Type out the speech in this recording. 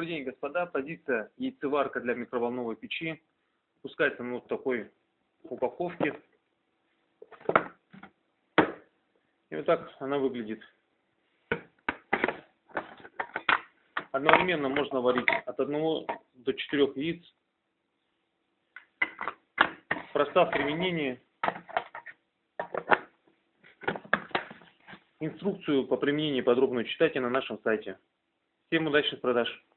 Добрый день, господа. Позиция яйцеварка для микроволновой печи. Пускается на вот такой упаковке. И вот так она выглядит. Одновременно можно варить от 1 до 4 яиц. Проста в применении. Инструкцию по применению подробно читайте на нашем сайте. Всем удачных продаж!